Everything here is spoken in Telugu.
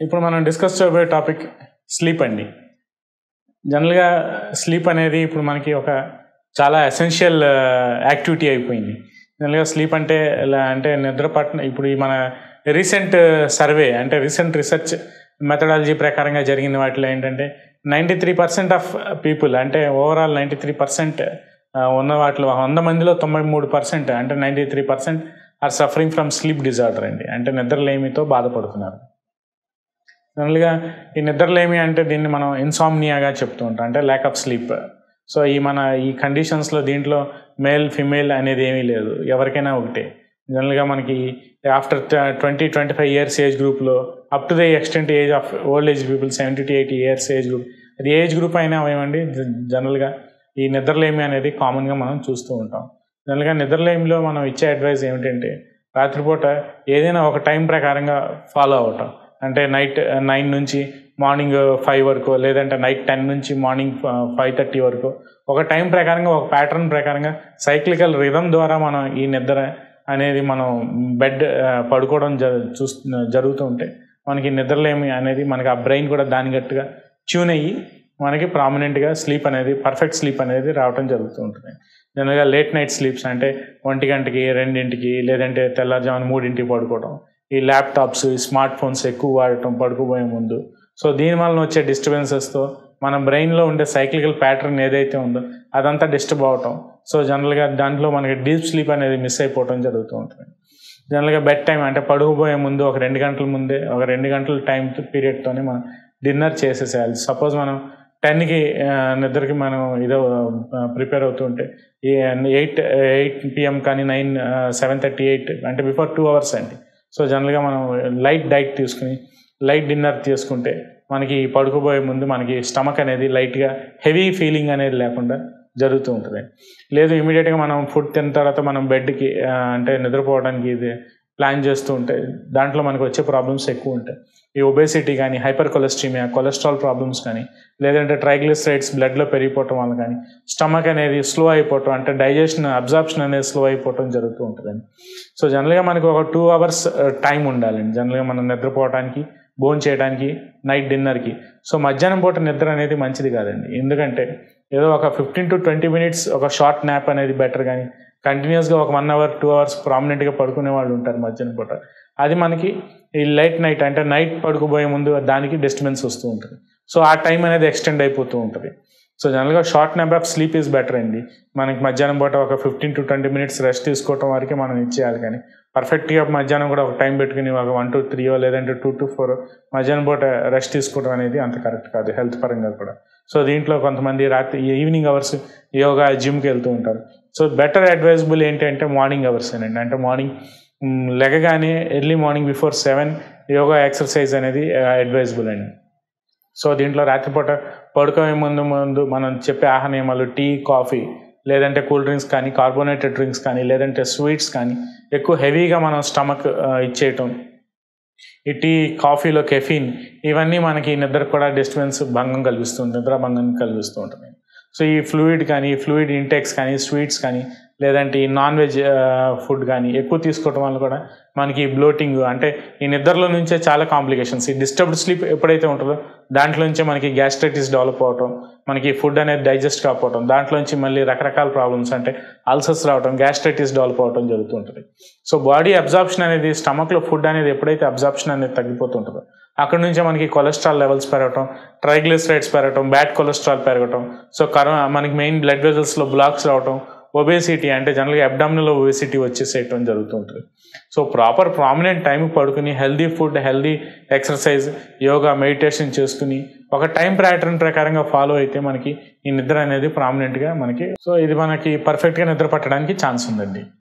ఇప్పుడు మనం డిస్కస్ చేయబోయే టాపిక్ స్లీప్ అండి. జనరల్గా స్లీప్ అనేది ఇప్పుడు మనకి ఒక చాలా ఎసెన్షియల్ యాక్టివిటీ uh, అయిపోయింది. జనరల్గా స్లీప్ అంటే ఎలా అంటే నిద్ర పట్టిన ఇప్పుడు ఈ మన రీసెంట్ సర్వే uh, అంటే రీసెంట్ రీసెర్చ్ మెథడాలజీ ప్రకారంగా జరిగిన వాటిలో ఏంటంటే ninety three percent of people అంటే ఓవరాల్ నైంటీ త్రీ పర్సెంట్ ఉన్న వాటిలో వంద మందిలో తొంభై మూడు పర్సెంట్ అంటే ninety three percent are suffering from sleep disorder అండి. అంటే నిద్రలేమితో బాధపడుతున్నారు. జనరల్గా ఈ నిద్రలేమి అంటే దీన్ని మనం ఇన్సామ్నియాగా చెప్తూ ఉంటాం. అంటే ల్యాక్ ఆఫ్ స్లీప్ సో ఈ మన ఈ కండిషన్స్లో దీంట్లో మేల్ ఫిమేల్ అనేది ఏమీ లేదు. ఎవరికైనా ఒకటే. జనరల్గా మనకి after twenty twenty five years age గ్రూప్లో up to the extent age of old age people seventy to eighty years age group అది ఏజ్ గ్రూప్ అయినా ఏమండి? జనరల్గా ఈ నిద్రలేమి అనేది కామన్గా మనం చూస్తూ ఉంటాం. జనరల్గా నిద్రలేమిలో మనం ఇచ్చే అడ్వైస్ ఏమిటంటే రాత్రిపూట ఏదైనా ఒక టైం ప్రకారంగా ఫాలో అవటం. అంటే నైట్ నైన్ నుంచి మార్నింగ్ ఫైవ్ వరకు లేదంటే నైట్ టెన్ నుంచి మార్నింగ్ ఫైవ్ థర్టీ వరకు. ఒక టైం ప్రకారంగా ఒక ప్యాటర్న్ ప్రకారంగా సైక్లికల్ రిథమ్ ద్వారా మనం ఈ నిద్ర అనేది మనం బెడ్ పడుకోవడం జ చూస్తు జరుగుతూ ఉంటే మనకి నిద్రలేమి అనేది మనకి ఆ బ్రెయిన్ కూడా దాని గట్టుగా ట్యూన్ అయ్యి మనకి ప్రామినెంట్గా స్లీప్ అనేది పర్ఫెక్ట్ స్లీప్ అనేది రావడం జరుగుతూ ఉంటుంది. జనరల్గా లేట్ నైట్ స్లీప్స్ అంటే ఒంటి గంటకి రెండింటికి లేదంటే తెల్లారుజామున మూడింటికి పడుకోవడం ఈ ల్యాప్టాప్స్ ఈ స్మార్ట్ ఫోన్స్ ఎక్కువ వాడటం పడుకోబోయే ముందు. సో దీని వలన వచ్చే డిస్టర్బెన్సెస్తో మన బ్రెయిన్లో ఉండే సైక్లికల్ ప్యాటర్న్ ఏదైతే ఉందో అదంతా డిస్టర్బ్ అవటం. సో జనరల్గా దాంట్లో మనకి డీప్ స్లీప్ అనేది మిస్ అయిపోవటం జరుగుతూ ఉంటుంది. జనరల్గా బెడ్ టైం అంటే పడుకోబోయే ముందు ఒక రెండు గంటల ముందే ఒక రెండు గంటల టైం పీరియడ్తోనే మనం డిన్నర్ చేసేసేయాలి. సపోజ్ మనం టెన్కి నిద్రకి మనం ఇదో ప్రిపేర్ అవుతుంటే ఈ ఎయిట్ ఎయిట్ పిఎం కానీ నైన్ సెవెన్ థర్టీ ఎయిట్ అంటే బిఫోర్ టూ అవర్స్ అండి. సో జనరల్గా మనం లైట్ డైట్ తీసుకుని లైట్ డిన్నర్ తీసుకుంటే మనకి పడుకోబోయే ముందు మనకి స్టమక్ అనేది లైట్గా హెవీ ఫీలింగ్ అనేది లేకుండా జరుగుతూ ఉంటుంది. లేదు ఇమీడియట్గా మనం ఫుడ్ తిన్న తర్వాత మనం బెడ్కి అంటే నిద్రపోవడానికి ఇది ప్లాన్ చేస్తూ ఉంటే దాంట్లో మనకు వచ్చే ప్రాబ్లమ్స్ ఎక్కువ ఉంటాయి. ఈ ఒబేసిటీ కానీ హైపర్ కొలెస్ట్రీమియా కొలెస్ట్రాల్ ప్రాబ్లమ్స్ కానీ లేదంటే ట్రైగ్లిసరైడ్స్ బ్లడ్లో పెరిగిపోవటం వల్ల కానీ స్టమక్ అనేది స్లో అయిపోవటం అంటే డైజెషన్ అబ్జార్ప్షన్ అనేది స్లో అయిపోవటం జరుగుతూ ఉంటుందండి. సో జనరల్గా మనకు ఒక టూ అవర్స్ టైం ఉండాలండి. జనరల్గా మనం నిద్రపోవడానికి భోజనం చేయడానికి నైట్ డిన్నర్కి సో మధ్యాహ్నం పూట నిద్ర అనేది మంచిది కాదండి. ఎందుకంటే ఏదో ఒక ఫిఫ్టీన్ టు ట్వంటీ మినిట్స్ ఒక షార్ట్ న్యాప్ అనేది బెటర్ కానీ కంటిన్యూస్గా ఒక వన్ అవర్ టూ అవర్స్ ప్రామినెంట్గా పడుకునే వాళ్ళు ఉంటారు మధ్యాహ్నం పూట. అది మనకి ఈ లైట్ నైట్ అంటే నైట్ పడుకోబోయే ముందు దానికి డిస్టర్బెన్స్ వస్తూ ఉంటుంది. సో ఆ టైం అనేది ఎక్స్టెండ్ అయిపోతూ ఉంటుంది. సో జనరల్గా short number of sleep is better అండి. మనకి మధ్యాహ్నం పూట ఒక fifteen to twenty minutes rest తీసుకోవటం వరకే మనం ఇచ్చేయాలి కానీ పర్ఫెక్ట్గా మధ్యాహ్నం కూడా ఒక టైం పెట్టుకుని ఒక వన్ టు త్రీయో లేదంటే టూ టు ఫోర్ మధ్యాహ్నం పూట రెస్ట్ తీసుకోవడం అనేది అంత కరెక్ట్ కాదు హెల్త్ పరంగా కూడా. సో దీంట్లో కొంతమంది రాత్రి ఈవినింగ్ అవర్స్ యోగా జిమ్కి వెళ్తూ ఉంటారు. సో బెటర్ అడ్వైజబుల్ ఏంటంటే మార్నింగ్ అవర్స్ అండి అంటే morning లెగగానే early morning before seven yoga exercise అనేది అడ్వైజబుల్ అండి. సో దీంట్లో రాత్రిపూట పడుకోవే ముందు ముందు మనం చెప్పే ఆహార నియమాలు టీ కాఫీ లేదంటే కూల్ డ్రింక్స్ కానీ కార్బోనేటెడ్ డ్రింక్స్ కానీ లేదంటే స్వీట్స్ కానీ ఎక్కువ హెవీగా మనం స్టమక్ ఇచ్చేయటం. ఈ టీ కాఫీలో కెఫీన్ ఇవన్నీ మనకి నిద్ర కూడా డిస్టర్బెన్స్ భంగం కలిగిస్తుంది నిద్ర భంగం కలిగిస్తూ ఉంటుంది. సో ఈ ఫ్లూయిడ్ కానీ ఫ్లూయిడ్ ఇంటెక్స్ కానీ స్వీట్స్ కానీ లేదంటే ఈ నాన్ వెజ్ ఫుడ్ కానీ ఎక్కువ తీసుకోవటం వల్ల కూడా మనకి బ్లోటింగ్ అంటే ఈ నిద్రలో నుంచే చాలా కాంప్లికేషన్స్ ఈ డిస్టర్బ్డ్ స్లీప్ ఎప్పుడైతే ఉంటుందో దాంట్లో నుంచే మనకి గ్యాస్ట్రైటిస్ డెవలప్ అవటం మనకి ఫుడ్ అనేది డైజెస్ట్ కాకపోవడం దాంట్లోంచి మళ్ళీ రకరకాల ప్రాబ్లమ్స్ అంటే అల్సర్స్ రావటం గ్యాస్ట్రైటిస్ డెవలప్ అవడం జరుగుతుంటుంది. సో బాడీ అబ్జార్ప్షన్ అనేది స్టమక్లో ఫుడ్ అనేది ఎప్పుడైతే అబ్జార్ప్షన్ అనేది తగ్గిపోతుంటుందో అక్కడ నుంచే మనకి కొలెస్ట్రాల్ లెవెల్స్ పెరగటం ట్రైగ్లిసరైడ్స్ పెరగటం బ్యాడ్ కొలెస్ట్రాల్ పెరగటం. సో కరో మనకి మెయిన్ బ్లడ్ వెజల్స్లో బ్లాక్స్ రావటం ఒబేసిటీ అంటే జనరల్గా అబ్డామినల్ ఒబేసిటీ వచ్చేసేయటం జరుగుతుంటుంది. సో ప్రాపర్ ప్రామినెంట్ టైం పడుకుని healthy food healthy exercise yoga meditation చేసుకుని ఒక టైం ప్యాటర్న్ ప్రకారంగా ఫాలో అయితే మనకి ఈ నిద్ర అనేది ప్రామినెంట్గా మనకి సో ఇది మనకి పర్ఫెక్ట్గా నిద్ర పట్టడానికి ఛాన్స్ ఉందండి.